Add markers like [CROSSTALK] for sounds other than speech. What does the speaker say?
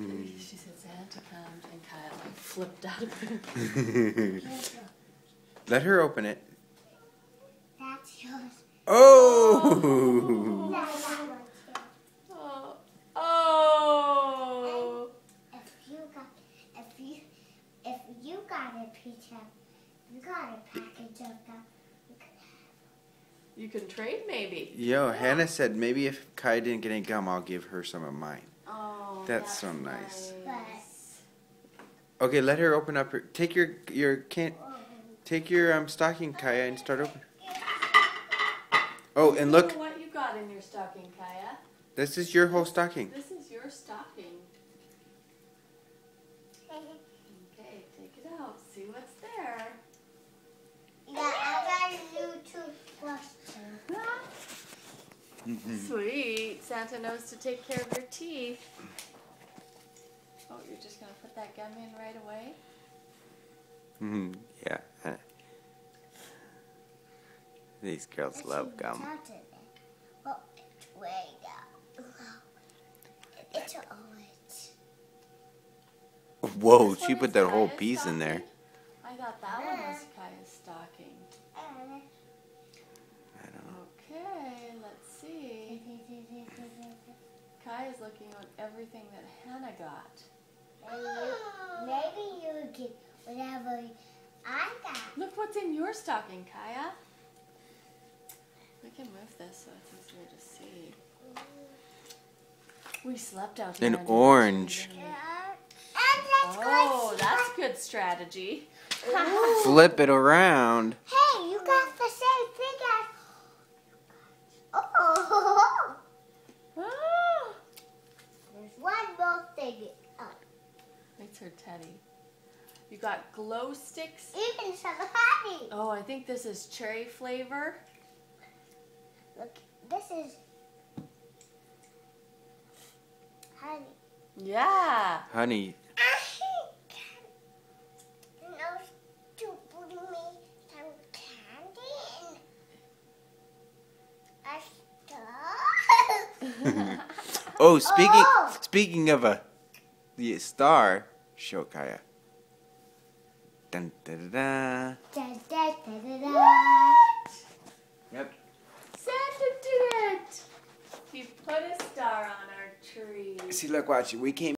Mm-hmm. Santa comes and Kyle like flipped out of it. [LAUGHS] Let her open it. That's yours. Oh! That's that one too. oh. oh. If you got, if you, if you got a pizza, you got a package of them. You could have- You can trade maybe. Yo, Hannah said maybe if Kai didn't get any gum, I'll give her some of mine. That's so nice. nice. Okay, let her open up her. Take your your can. Take your um stocking, Kaya, and start open. Oh, and look, Look what you got in your stocking, Kaya. this is your whole stocking. This is your stocking. Okay, take it out. See what's there. Yeah, I got a new toothbrush. Sweet. Santa knows to take care of your teeth. Oh, you're just gonna put that gum in right away? Mm-hmm. yeah. These girls love gum. Well, it's way down. It's orange. Whoa, This she put that whole Kaya's piece in there. I thought that one was Kaya's stocking. Uh, I don't know. Okay, let's see. [LAUGHS] Kai is looking on everything that Hannah got. [GASPS] Maybe you, maybe you get whatever I got. Look what's in your stocking, Kaya. We can move this so it's easier to see. We slept out here. An orange. tree. And Oh, that's good strategy. Flip it around. Hey, you got the same thing as. Oh, Ah, there's one more thing. Oh, it's teddy. You got glow sticks. even some honey. Oh, I think this is cherry flavor. Look, this is honey. Yeah. Honey, I think knows to bring me some candy and a star. [LAUGHS] [LAUGHS] Oh, speaking Oh. speaking of a the star, show Kaya. Dun, da, da, da. da, da, da, da, da. Yep. Santa did it. He put a star on our tree. See, look, watch. We came.